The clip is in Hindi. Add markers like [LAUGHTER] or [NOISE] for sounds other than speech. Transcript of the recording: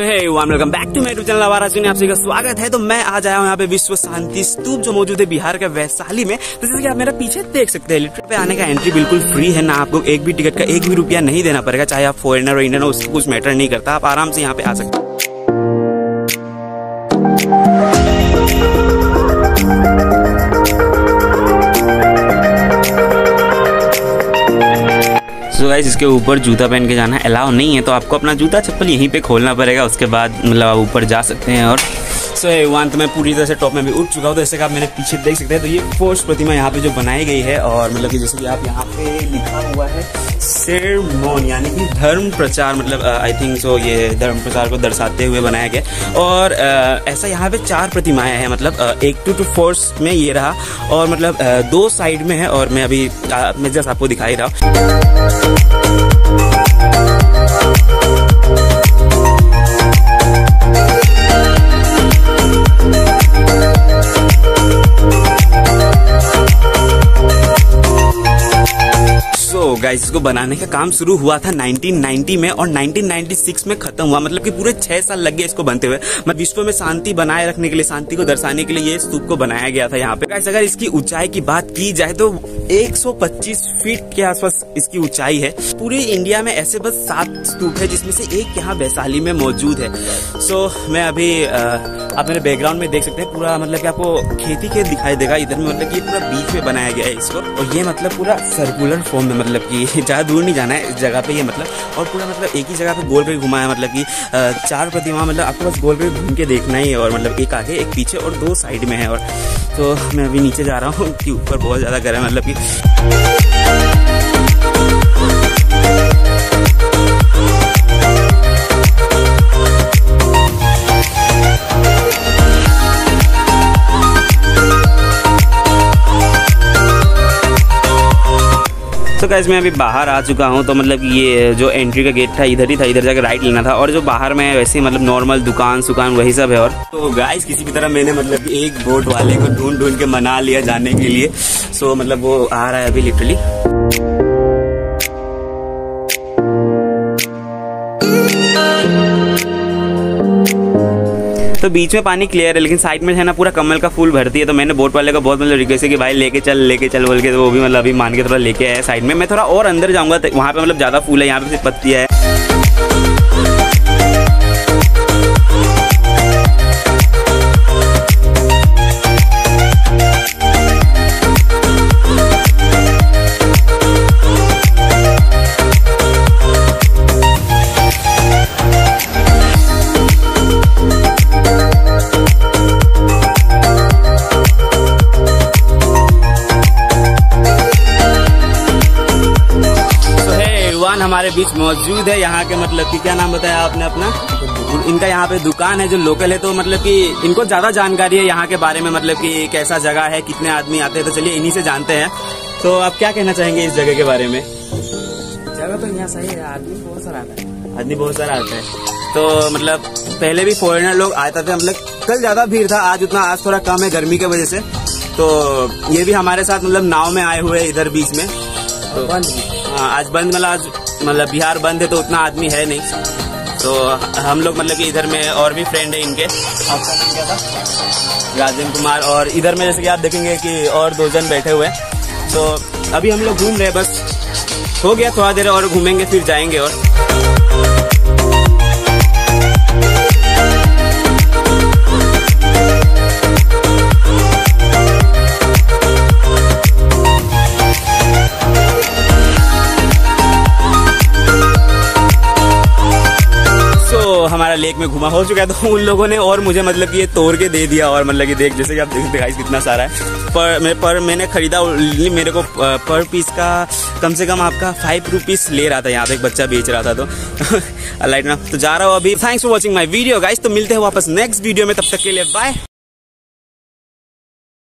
So hey welcome back to my channel आवारा आप सभी का स्वागत है। तो मैं आज आया हूँ यहाँ पे विश्व शांति स्तूप, जो मौजूद है बिहार के वैशाली में। तो जैसे कि आप मेरा पीछे देख सकते हैं लिटरेट पे आने का एंट्री बिल्कुल फ्री है, ना आपको एक भी टिकट का एक भी रुपया नहीं देना पड़ेगा, चाहे आप फॉरनर और इंडियन हो, उसको कुछ मैटर नहीं करता। आप आराम से यहाँ पे आ सकते हैं। सो गाइस इसके ऊपर जूता पहन के जाना अलाउ नहीं है तो आपको अपना जूता चप्पल यहीं पे खोलना पड़ेगा, उसके बाद मतलब आप ऊपर जा सकते हैं और सो तो मैं पूरी तरह से टॉप में भी उठ चुका हूँ। तो जैसे कि आप मेरे पीछे देख सकते हैं तो ये फोर्स प्रतिमा यहाँ पे जो बनाई गई है और मतलब कि जैसे कि आप यहाँ पे लिखा हुआ है सेरमोन यानी कि धर्म प्रचार मतलब आई थिंक सो ये धर्म प्रचार को दर्शाते हुए बनाया गया। और uh, ऐसा यहाँ पे चार प्रतिमाएँ हैं मतलब uh, एक टू टू फोर्स में ये रहा और मतलब uh, दो साइड में है और मैं अभी uh, मैं जस्ट आपको दिखाई रहा हूँ। सो गाइस इसको बनाने का काम शुरू हुआ था 1990 में और 1996 में खत्म हुआ। मतलब कि पूरे छह साल लग गए इसको बनते हुए। मतलब विश्व में शांति बनाए रखने के लिए, शांति को दर्शाने के लिए ये स्तूप को बनाया गया था यहाँ पे। गाइस अगर इसकी ऊंचाई की बात की जाए तो 125 फीट के आसपास इसकी ऊंचाई है। पूरे इंडिया में ऐसे बस सात स्तूप है, जिसमें से एक यहाँ वैशाली में मौजूद है। सो मैं अभी आप मेरे बैकग्राउंड में देख सकते हैं, पूरा मतलब कि आपको खेती खेत दिखाई देगा। इधर में मतलब कि पूरा बीच में बनाया गया है इसको। और ये मतलब पूरा सर्कुलर फॉर्म में मतलब कि [LAUGHS] ज़्यादा दूर नहीं जाना है इस जगह पे ये मतलब। और पूरा मतलब एक ही जगह पे गोल पे घुमा है मतलब कि चार प्रतिमा मतलब आपको बस गोल पे घूम के देखना ही है और मतलब एक आगे, एक पीछे और दो साइड में है। और तो मैं अभी नीचे जा रहा हूँ कि ऊपर बहुत ज़्यादा गर्म है मतलब कि। तो गैस मैं अभी बाहर आ चुका हूँ तो मतलब ये जो एंट्री का गेट था, इधर ही था, इधर जाकर राइट लेना था। और जो बाहर में वैसे ही मतलब नॉर्मल दुकान, सुकान, वही सब है और। तो गाइस किसी भी तरह मैंने मतलब एक बोट वाले को ढूंढ ढूंढ के मना लिया जाने के लिए। सो मतलब वो आ रहा है अभी लिटरली तो बीच में पानी क्लियर है, लेकिन साइड में है ना पूरा कमल का फूल भरती है तो मैंने बोट वाले का बहुत मतलब रिक्वेस्ट है कि भाई लेके चल लेके चल बोल के तो वो भी मतलब अभी मान के थोड़ा लेके आया साइड में। मैं थोड़ा और अंदर जाऊँगा तो वहाँ पर मतलब ज़्यादा फूल है, यहाँ पे पत्ती है। दुकान हमारे बीच मौजूद है यहाँ के मतलब कि क्या नाम बताया आपने अपना? इनका यहाँ पे दुकान है जो लोकल है तो मतलब कि इनको ज़्यादा जानकारी है यहाँ के बारे में मतलब कि कैसा जगह है कितने आदमी आते हैं तो चलिए इन्हीं से जानते हैं। तो आप क्या कहना चाहेंगे इस जगह के बारे में? जगह तो यहाँ सही है आदमी बहुत सारा आता है। आदमी बहुत सारा आता है। तो मतलब पहले भी फॉरेनर लोग आते थे मतलब कल ज़्यादा भीड़ था आज उतना आज थोड़ा कम है गर्मी की वजह से। तो ये भी हमारे साथ मतलब नाव में आए हुए इधर बीच में। तो बंद हाँ आज बंद मतलब आज मतलब बिहार बंद है तो उतना आदमी है नहीं। तो हम लोग मतलब कि इधर में और भी फ्रेंड है इनके। राजेंद्र कुमार और इधर में जैसे कि आप देखेंगे कि और दो जन बैठे हुए हैं। तो अभी हम लोग घूम रहे हैं बस। हो गया थोड़ा देर और घूमेंगे, फिर जाएँगे और। हमारा लेक में घुमा हो चुका है तो उन लोगों ने और मुझे मतलब कि ये तोड़ के दे दिया और मतलब कि देख, जैसे कि आप देख, दिखाई कितना सारा है। पर मैं, पर मैंने खरीदा मेरे को पर पीस का कम से कम आपका फाइव रुपीस ले रहा था यहाँ पे एक बच्चा बेच रहा था तो। [LAUGHS] लाइट ना तो जा रहा हूँ अभी। Thanks for watching my video guys तो मिलते हैं वापस नेक्स्ट वीडियो में, तब तक के लिए बाय